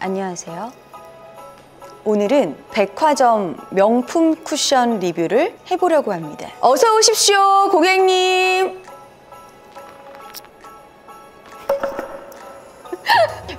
안녕하세요. 오늘은 백화점 명품 쿠션 리뷰를 해보려고 합니다. 어서 오십시오, 고객님.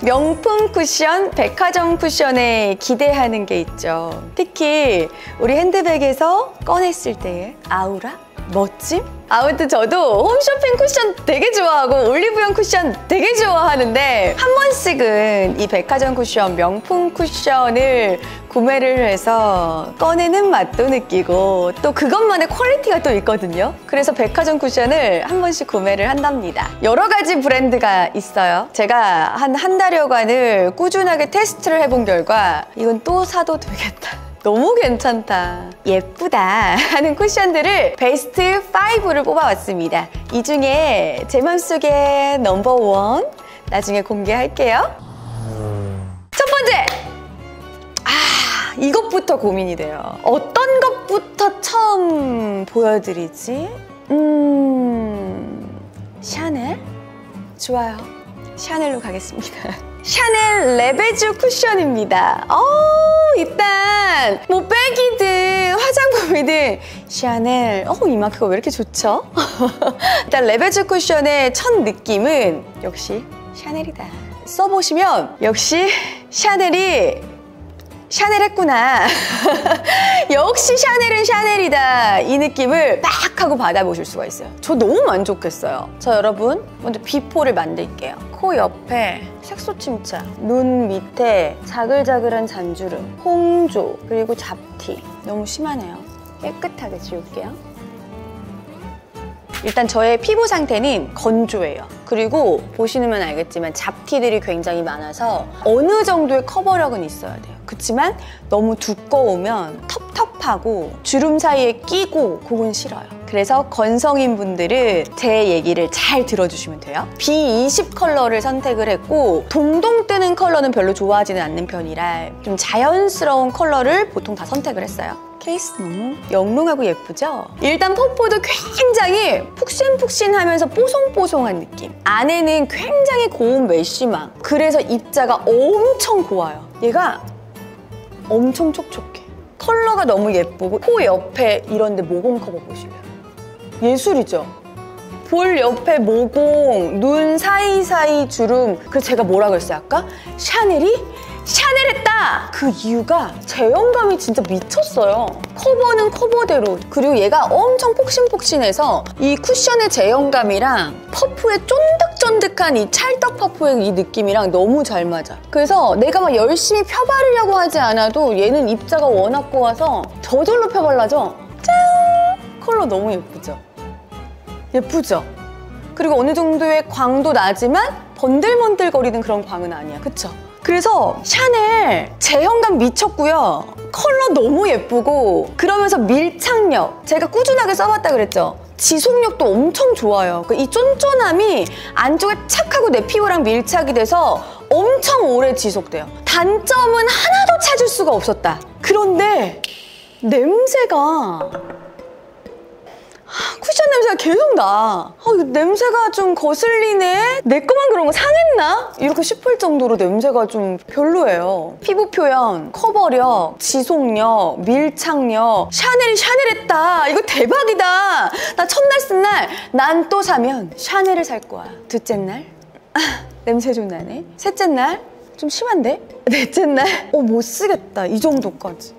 명품 쿠션, 백화점 쿠션에 기대하는 게 있죠. 특히 우리 핸드백에서 꺼냈을 때의 아우라, 멋짐? 아무튼 저도 홈쇼핑 쿠션 되게 좋아하고 올리브영 쿠션 되게 좋아하는데 한 번씩은 이 백화점 쿠션, 명품 쿠션을 구매를 해서 꺼내는 맛도 느끼고 또 그것만의 quality가 또 있거든요. 그래서 백화점 쿠션을 한 번씩 구매를 한답니다. 여러 가지 브랜드가 있어요. 제가 한 한 달여간을 꾸준하게 테스트를 해본 결과 이건 또 사도 되겠다. 너무 괜찮다. 예쁘다 하는 쿠션들을 베스트 5를 뽑아왔습니다. 이 중에 제 맘속의 넘버 원 나중에 공개할게요. 첫 번째! 아, 이것부터 고민이 돼요. 어떤 것부터 처음 보여드리지? 음... 샤넬? 좋아요. 샤넬로 가겠습니다. 샤넬 레베주 쿠션입니다. 어, 일단 뭐 백이든 화장품이든 샤넬. 어, 이 마크가 왜 이렇게 좋죠? 일단 레베주 쿠션의 첫 느낌은 역시 샤넬이다. 써보시면 역시 샤넬이 샤넬 했구나. 역시 샤넬은 샤넬이다. 이 느낌을 딱 하고 받아보실 수가 있어요. 저 너무 만족했어요. 자, 여러분. 먼저 비포를 만들게요. 코 옆에 색소 침착, 눈 밑에 자글자글한 잔주름, 홍조, 그리고 잡티. 너무 심하네요. 깨끗하게 지울게요. 일단 저의 피부 상태는 건조해요. 그리고 보시면 알겠지만 잡티들이 굉장히 많아서 어느 정도의 커버력은 있어야 돼요. 그렇지만 너무 두꺼우면 텁텁하고 주름 사이에 끼고 그건 싫어요. 그래서 건성인 분들은 제 얘기를 잘 들어주시면 돼요. B20 컬러를 선택을 했고 동동 뜨는 컬러는 별로 좋아하지는 않는 편이라 좀 자연스러운 컬러를 보통 다 선택을 했어요. 케이스 너무 영롱하고 예쁘죠? 일단 퍼프도 굉장히 푹신푹신하면서 뽀송뽀송한 느낌. 안에는 굉장히 고운 메쉬망. 그래서 입자가 엄청 고와요. 얘가 엄청 촉촉해. 컬러가 너무 예쁘고 코 옆에 이런 데 모공 커버 보실래요? 예술이죠? 볼 옆에 모공, 눈 사이사이 주름 그 제가 뭐라 그랬어요 아까? 샤넬이 샤넬 했다! 그 이유가 제형감이 진짜 미쳤어요. 커버는 커버대로. 그리고 얘가 엄청 폭신폭신해서 이 쿠션의 제형감이랑 퍼프의 쫀득쫀득한 이 찰떡 퍼프의 이 느낌이랑 너무 잘 맞아. 그래서 내가 막 열심히 펴바르려고 하지 않아도 얘는 입자가 워낙 고와서 저절로 펴발라져. 짠! 컬러 너무 예쁘죠? 예쁘죠? 그리고 어느 정도의 광도 나지만 번들번들거리는 그런 광은 아니야. 그쵸? 그래서 샤넬 제형감 미쳤고요. 컬러 너무 예쁘고 그러면서 밀착력 제가 꾸준하게 써봤다 그랬죠. 지속력도 엄청 좋아요. 이 쫀쫀함이 안쪽에 착 하고 내 피부랑 밀착이 돼서 엄청 오래 지속돼요. 단점은 하나도 찾을 수가 없었다. 그런데 냄새가 쿠션 냄새가 계속 나. 어, 냄새가 좀 거슬리네? 내 거만 그런 거 상했나? 이렇게 싶을 정도로 냄새가 좀 별로예요. 피부 표현, 커버력, 지속력, 밀착력. 샤넬이 샤넬했다. 이거 대박이다. 나 첫날 쓴 날 난 또 사면 샤넬을 살 거야. 둘째 날? 아, 냄새 좀 나네. 셋째 날? 좀 심한데? 넷째 날? 어, 못 쓰겠다. 이 정도까지.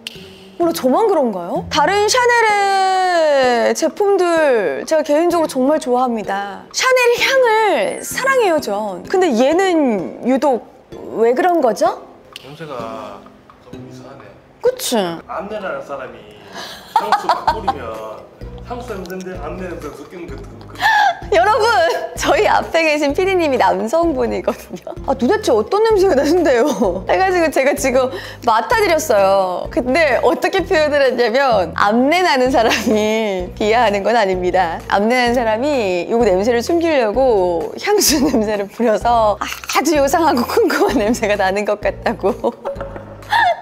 몰라 저만 그런가요? 다른 샤넬의 제품들 제가 개인적으로 정말 좋아합니다. 샤넬 향을 사랑해요 전. 근데 얘는 유독 왜 그런 거죠? 냄새가 너무 이상하네. 그치? 안내라는 사람이 향수 바꾸면 향수 냄새인데 안내 냄새 섞이는 그, 그, 그 여러분 저희 앞에 계신 피디님이 남성분이거든요. 아 도대체 어떤 냄새가 나는데요? 해가지고 제가 지금 맡아드렸어요. 근데 어떻게 표현을 했냐면 암내 나는 사람이 비하하는 건 아닙니다. 암내 나는 사람이 이 냄새를 숨기려고 향수 냄새를 뿌려서 아주 요상하고 쿰쿰한 냄새가 나는 것 같다고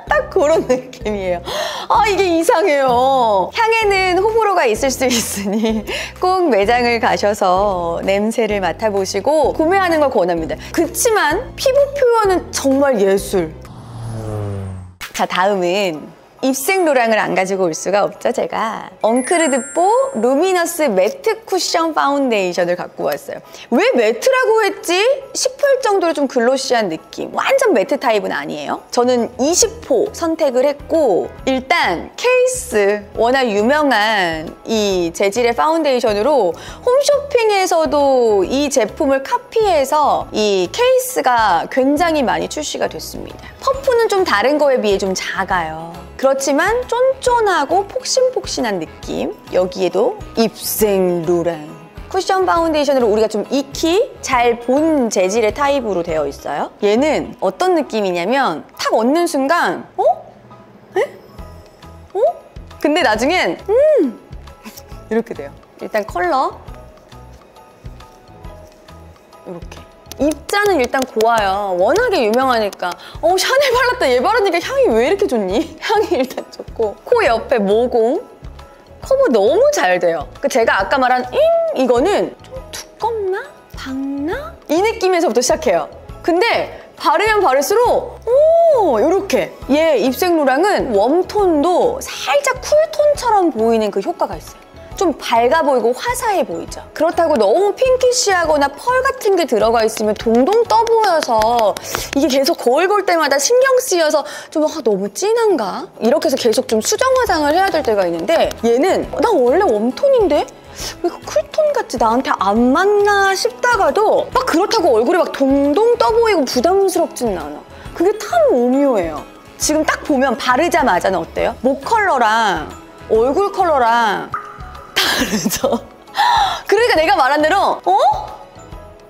딱 그런 느낌이에요. 아, 이게 이상해요. 향에는 호불호가 있을 수 있으니 꼭 매장을 가셔서 냄새를 맡아보시고 구매하는 걸 권합니다. 그치만 피부 표현은 정말 예술. 자, 다음은 입생로랑을 안 가지고 올 수가 없죠, 제가. Encre de Peau Luminous Matte 쿠션 파운데이션을 갖고 왔어요. 왜 matte라고 했지? 싶을 정도로 좀 glossy한 느낌. 완전 matte 타입은 아니에요. 저는 20호 선택을 했고, 일단 케이스, 워낙 유명한 이 재질의 파운데이션으로 홈쇼핑에서도 이 제품을 카피해서 이 케이스가 굉장히 많이 출시가 됐습니다. 퍼프는 좀 다른 거에 비해 좀 작아요. 그렇지만 쫀쫀하고 폭신폭신한 느낌. 여기에도 입생로랑. 쿠션 파운데이션으로 우리가 좀 익히 잘 본 재질의 타입으로 되어 있어요. 얘는 어떤 느낌이냐면 탁 얹는 순간 어? 에? 어? 근데 나중엔 음 이렇게 돼요. 일단 컬러 이렇게 입자는 일단 고와요. 워낙에 유명하니까 어 샤넬 발랐다 얘 바르니까 향이 왜 이렇게 좋니? 향이 일단 좋고 코 옆에 모공 커버 너무 잘 돼요. 그 제가 아까 말한 잉 이거는 좀 두껍나? 박나? 이 느낌에서부터 시작해요. 근데 바르면 바를수록 오 이렇게 얘 입생로랑은 웜톤도 살짝 쿨톤처럼 보이는 그 효과가 있어요. 좀 밝아 보이고 화사해 보이죠. 그렇다고 너무 핑키쉬하거나 펄 같은 게 들어가 있으면 동동 떠 보여서 이게 계속 거울 볼 때마다 신경 쓰여서 좀 아, 너무 진한가? 이렇게 해서 계속 좀 수정 화장을 해야 될 때가 있는데 얘는 나 원래 웜톤인데 왜그 쿨톤 같지 나한테 안 맞나 싶다가도 막 그렇다고 얼굴이 막 동동 떠 보이고 부담스럽지는 않아. 그게 참 오묘해요. 지금 딱 보면 바르자마자는 어때요? 목 컬러랑 얼굴 컬러랑 다르죠? 그러니까 내가 말한 대로 어?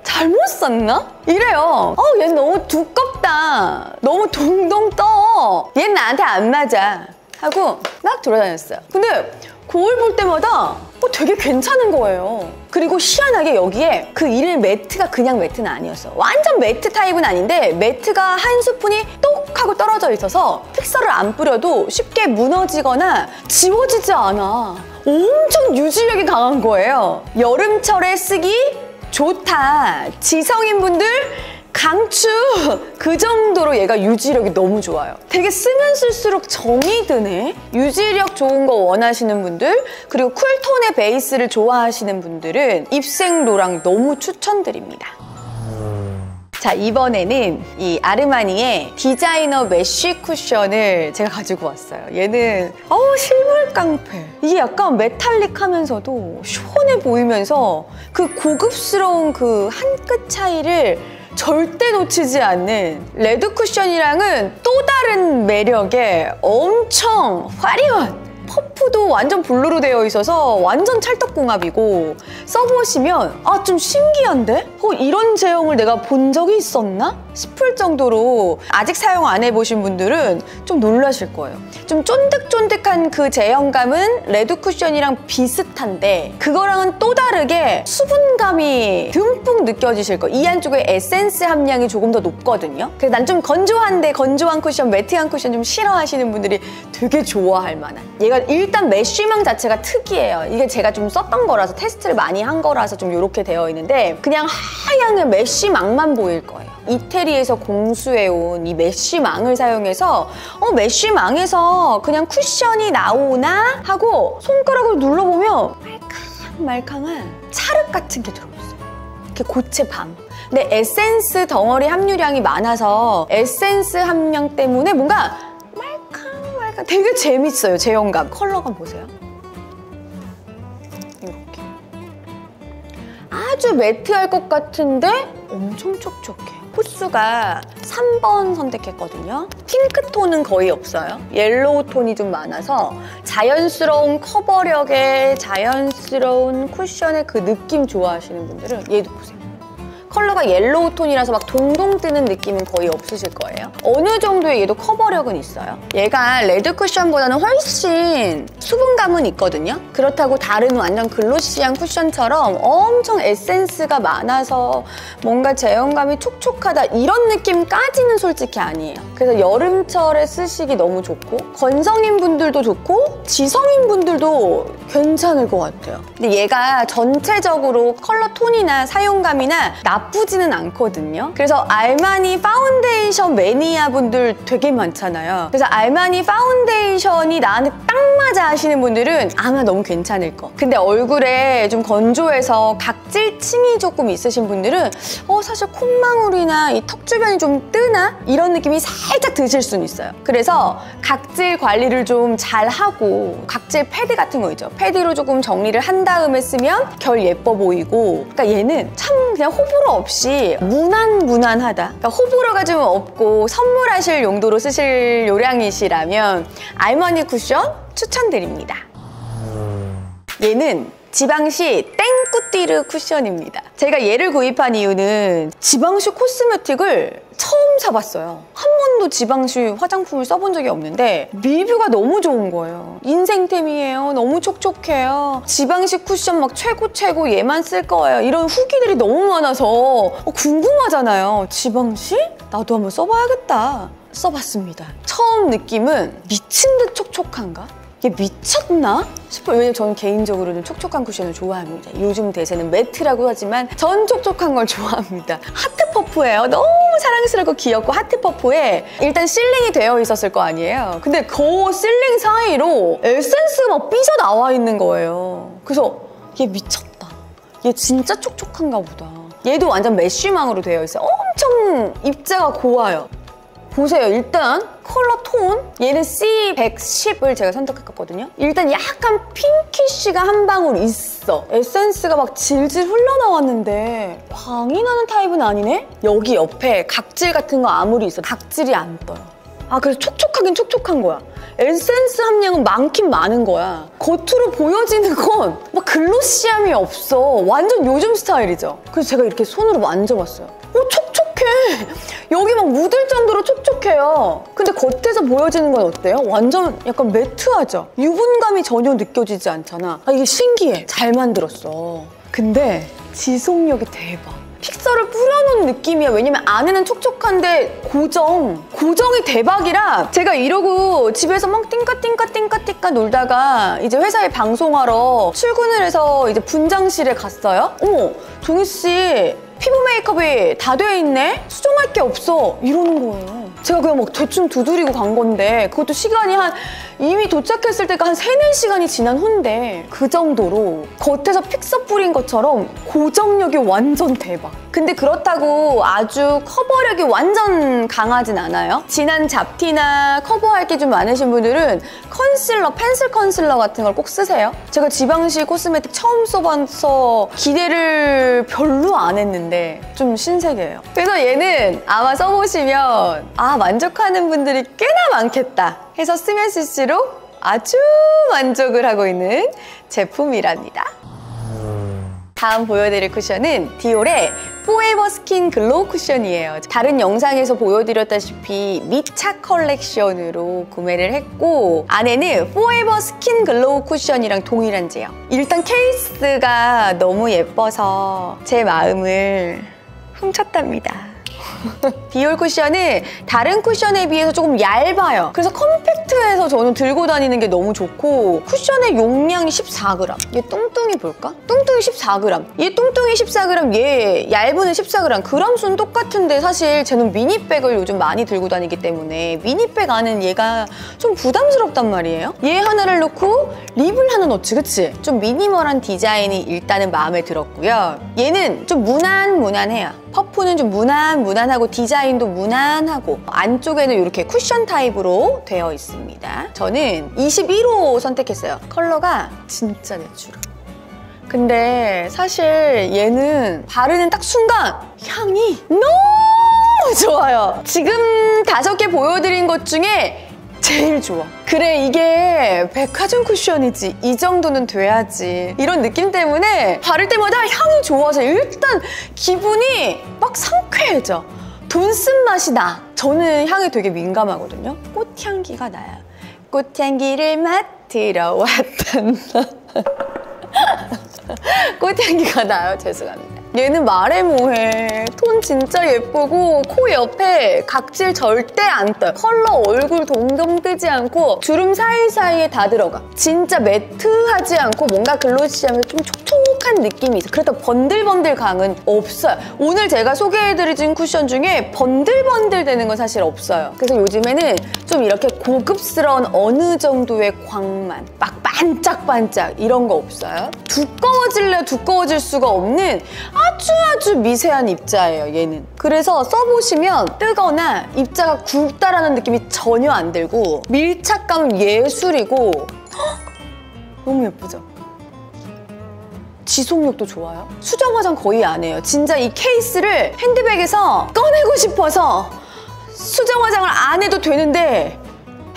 잘못 샀나? 이래요. 어, 얘 너무 두껍다. 너무 동동 떠. 얘는 나한테 안 맞아. 하고 막 돌아다녔어요. 근데 거울 볼 때마다 어, 되게 괜찮은 거예요. 그리고 희한하게 여기에 그 이름 매트가 그냥 매트는 아니었어. 완전 매트 타입은 아닌데 매트가 한 스푼이 똑 하고 떨어져 있어서 픽서를 안 뿌려도 쉽게 무너지거나 지워지지 않아. 엄청 유지력이 강한 거예요. 여름철에 쓰기 좋다. 지성인분들 강추! 그 정도로 얘가 유지력이 너무 좋아요. 되게 쓰면 쓸수록 정이 드네? 유지력 좋은 거 원하시는 분들, 그리고 쿨톤의 베이스를 좋아하시는 분들은 입생로랑 너무 추천드립니다. 자, 이번에는 이 아르마니의 디자이너 메쉬 쿠션을 제가 가지고 왔어요. 얘는 어우 실물 깡패. 이게 약간 메탈릭 하면서도 시원해 보이면서 그 고급스러운 그 한 끗 차이를 절대 놓치지 않는 레드 쿠션이랑은 또 다른 매력의 엄청 화려한 퍼프도 완전 블루로 되어 있어서 완전 찰떡궁합이고 써보시면 아 좀 신기한데? 어, 이런 제형을 내가 본 적이 있었나? 싶을 정도로 아직 사용 안 해보신 분들은 좀 놀라실 거예요. 좀 쫀득쫀득한 그 제형감은 레드 쿠션이랑 비슷한데 그거랑은 또 다르게 수분감이 듬뿍 느껴지실 거예요. 이 안쪽에 에센스 함량이 조금 더 높거든요. 그래서 난 좀 건조한데 건조한 쿠션, matte한 쿠션 좀 싫어하시는 분들이 되게 좋아할 만한 얘가 일단 메쉬망 자체가 특이해요. 이게 제가 좀 썼던 거라서 테스트를 많이 한 거라서 좀 이렇게 되어 있는데 그냥 하얀 메쉬망만 보일 거예요. 이태리에서 공수해온 이 메쉬망을 사용해서 어 메쉬망에서 그냥 쿠션이 나오나 하고 손가락을 눌러보면 말캉말캉한 찰흙 같은 게 들어있어요. 이렇게 고체 balm. 근데 에센스 덩어리 함유량이 많아서 에센스 함량 때문에 뭔가 말캉말캉 되게 재밌어요 제형감. 컬러감 보세요. 이렇게. 아주 matte할 것 같은데 엄청 촉촉해. 호수가 3번 선택했거든요. 핑크톤은 거의 없어요. 옐로우 톤이 좀 많아서 자연스러운 커버력에 자연스러운 쿠션의 그 느낌 좋아하시는 분들은 얘도 보세요. 컬러가 옐로우 톤이라서 막 동동 뜨는 느낌은 거의 없으실 거예요. 어느 정도의 얘도 커버력은 있어요. 얘가 레드 쿠션보다는 훨씬 수분감은 있거든요. 그렇다고 다른 완전 glossy한 쿠션처럼 엄청 에센스가 많아서 뭔가 제형감이 촉촉하다 이런 느낌까지는 솔직히 아니에요. 그래서 여름철에 쓰시기 너무 좋고 건성인 분들도 좋고 지성인 분들도 괜찮을 것 같아요. 근데 얘가 전체적으로 컬러 톤이나 사용감이나 나 나쁘지는 않거든요. 그래서 알마니 파운데이션 매니아 분들 되게 많잖아요. 그래서 알마니 파운데이션이 나한테 딱 맞아 하시는 분들은 아마 너무 괜찮을 거. 근데 얼굴에 좀 건조해서 각질층이 조금 있으신 분들은 어 사실 콧망울이나 이 턱 주변이 좀 뜨나? 이런 느낌이 살짝 드실 수는 있어요. 그래서 각질 관리를 좀 잘 하고 각질 패드 같은 거 있죠. 패드로 조금 정리를 한 다음에 쓰면 결 예뻐 보이고 그러니까 얘는 참 그냥 호불호 없이 무난 무난하다. 그러니까 호불호가 좀 없고 선물하실 용도로 쓰실 요량이시라면 알머니 쿠션 추천드립니다. 얘는 지방시 땡꾸띠르 쿠션입니다. 제가 얘를 구입한 이유는 지방시 코스메틱을 처음 사봤어요. 한 번도 지방시 화장품을 써본 적이 없는데 리뷰가 너무 좋은 거예요. 인생템이에요. 너무 촉촉해요. 지방시 쿠션 막 최고 최고 얘만 쓸 거예요. 이런 후기들이 너무 많아서 어, 궁금하잖아요. 지방시? 나도 한번 써봐야겠다. 써봤습니다. 처음 느낌은 미친 듯 촉촉한가? 이게 미쳤나? 싶어요. 왜냐면 저는 개인적으로는 촉촉한 쿠션을 좋아합니다. 요즘 대세는 매트라고 하지만 전 촉촉한 걸 좋아합니다. 하트 퍼프예요. 너무 사랑스럽고 귀엽고 하트 퍼프에 일단 sealing이 되어 있었을 거 아니에요. 근데 그 sealing 사이로 에센스가 막 삐져 나와 있는 거예요. 그래서 얘 미쳤다. 얘 진짜 촉촉한가 보다. 얘도 완전 메쉬망으로 되어 있어요. 엄청 입자가 고와요. 보세요. 일단 컬러 톤 얘는 C110을 제가 선택했거든요. 일단 약간 pinkish가 한 방울 있어. 에센스가 막 질질 흘러나왔는데 광이 나는 타입은 아니네? 여기 옆에 각질 같은 거 아무리 있어 각질이 안 떠요. 아 그래서 촉촉하긴 촉촉한 거야. 에센스 함량은 많긴 많은 거야. 겉으로 보여지는 건 막 글로시함이 없어. 완전 요즘 스타일이죠. 그래서 제가 이렇게 손으로 만져봤어요. 어, 촉 촉해. 여기 막 묻을 정도로 촉촉해요. 근데 겉에서 보여지는 건 어때요? 완전 약간 매트하죠? 유분감이 전혀 느껴지지 않잖아. 아, 이게 신기해. 잘 만들었어. 근데 지속력이 대박. 픽서를 뿌려놓은 느낌이야. 왜냐면 안에는 촉촉한데 고정. 고정이 대박이라 제가 이러고 집에서 막 띵까띵까띵까띵까 놀다가 이제 회사에 방송하러 출근을 해서 이제 분장실에 갔어요. 어머, 종희씨 피부 메이크업이 다돼 있네? 수정할 게 없어. 이러는 거예요. 제가 그냥 막 대충 두드리고 간 건데 그것도 시간이 한 이미 도착했을 때가 한 3, 4시간이 지난 후인데 그 정도로 겉에서 픽서 뿌린 것처럼 고정력이 완전 대박. 근데 그렇다고 아주 커버력이 완전 강하진 않아요. 진한 잡티나 커버할 게 좀 많으신 분들은 컨실러, 펜슬 컨실러 같은 걸 꼭 쓰세요. 제가 지방시 cosmetic 처음 써봐서 기대를 별로 안 했는데 좀 신세계예요. 그래서 얘는 아마 써보시면 아 만족하는 분들이 꽤나 많겠다 해서 쓰면 쓸수록 아주 만족을 하고 있는 제품이랍니다. 다음 보여드릴 쿠션은 디올의 Forever Skin Glow 쿠션이에요. 다른 영상에서 보여드렸다시피 미차 컬렉션으로 구매를 했고 안에는 Forever Skin Glow 쿠션이랑 동일한 제형. 일단 케이스가 너무 예뻐서 제 마음을 훔쳤답니다. 디올 쿠션은 다른 쿠션에 비해서 조금 얇아요. 그래서 컴팩트해서 저는 들고 다니는 게 너무 좋고 쿠션의 용량이 14g. 얘 뚱뚱이 볼까? 뚱뚱이 14g. 얘 뚱뚱이 14g, 얘 얇은 14g. 그람 수는 똑같은데 사실 쟤는 미니백을 요즘 많이 들고 다니기 때문에 미니백 안은 얘가 좀 부담스럽단 말이에요. 얘 하나를 넣고 립을 하나 넣지, 그치? 좀 미니멀한 디자인이 일단은 마음에 들었고요. 얘는 좀 무난 무난해요. 퍼프는 좀 무난 무난하고 디자인도 무난하고 안쪽에는 이렇게 쿠션 타입으로 되어 있습니다. 저는 21호 선택했어요. 컬러가 진짜 내추럴. 근데 사실 얘는 바르는 딱 순간 향이 너무 좋아요. 지금 다섯 개 보여드린 것 중에 제일 좋아. 그래 이게 백화점 쿠션이지 이 정도는 돼야지 이런 느낌 때문에 바를 때마다 향이 좋아서 일단 기분이 막 상쾌해져. 돈 쓴 맛이 나. 저는 향에 되게 민감하거든요. 꽃향기가 나요. 꽃향기를 맡으러 왔던 꽃향기가 나요. 죄송합니다. 얘는 말해 뭐해. 톤 진짜 예쁘고 코 옆에 각질 절대 안 떠요. 컬러 얼굴 동동 뜨지 않고 주름 사이사이에 다 들어가. 진짜 매트하지 않고 뭔가 글로시하면서 좀 촉촉한 느낌이 있어요. 그렇다고 번들번들 강은 없어요. 오늘 제가 소개해드린 쿠션 중에 번들번들 되는 건 사실 없어요. 그래서 요즘에는 좀 이렇게 고급스러운 어느 정도의 광만, 막 반짝반짝 이런 거 없어요. 두꺼워질래 두꺼워질 수가 없는 아주 아주 미세한 입자예요, 얘는. 그래서 써보시면 뜨거나 입자가 굵다라는 느낌이 전혀 안 들고 밀착감은 예술이고 헉! 너무 예쁘죠? 지속력도 좋아요. 수정 화장 거의 안 해요. 진짜 이 케이스를 핸드백에서 꺼내고 싶어서 수정 화장을 안 해도 되는데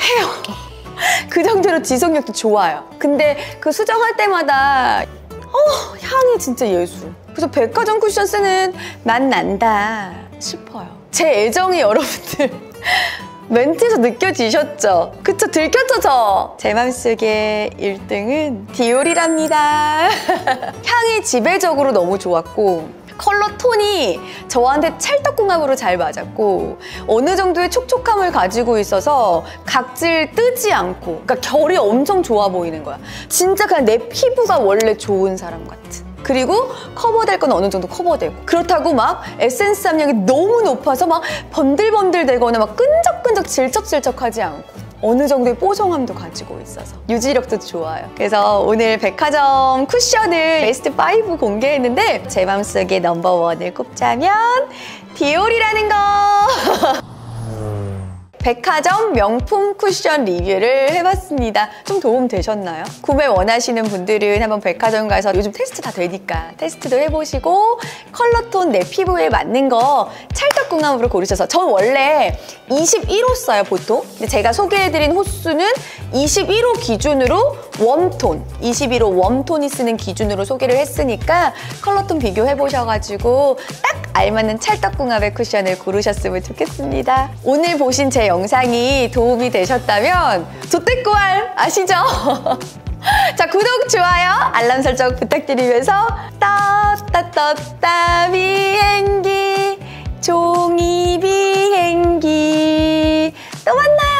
해요. 그 정도로 지속력도 좋아요. 근데 그 수정할 때마다 어, 향이 진짜 예술. 그래서 백화점 쿠션 쓰는 맛 난다 싶어요. 제 애정이 여러분들 멘트에서 느껴지셨죠? 그쵸, 들켰죠, 저? 제 맘속의 1등은 디올이랍니다. 향이 지배적으로 너무 좋았고, 컬러 톤이 저한테 찰떡궁합으로 잘 맞았고 어느 정도의 촉촉함을 가지고 있어서 각질 뜨지 않고 그러니까 결이 엄청 좋아 보이는 거야 진짜 그냥 내 피부가 원래 좋은 사람 같은 그리고 커버될 건 어느 정도 커버되고 그렇다고 막 에센스 함량이 너무 높아서 막 번들번들 되거나 막 끈적끈적 질척질척하지 않고 어느 정도의 뽀송함도 가지고 있어서 유지력도 좋아요. 그래서 오늘 백화점 쿠션을 베스트 5 공개했는데 제 맘속에 넘버원을 꼽자면 디올이라는 거! 백화점 명품 쿠션 리뷰를 해봤습니다. 좀 도움 되셨나요? 구매 원하시는 분들은 한번 백화점 가서 요즘 테스트 다 되니까 테스트도 해보시고 컬러톤 내 피부에 맞는 거 찰떡궁합으로 고르셔서 전 원래 21호 써요 보통 근데 제가 소개해드린 호수는 21호 기준으로 웜톤 21호 웜톤이 쓰는 기준으로 소개를 했으니까 컬러톤 비교해보셔가지고 딱 알맞는 찰떡궁합의 쿠션을 고르셨으면 좋겠습니다. 오늘 보신 제 영상이 도움이 되셨다면 조태꾸알 아시죠? 자 구독, 좋아요, 알람 설정 부탁드리면서 따따따따 비행기 종이 비행기 또 만나요.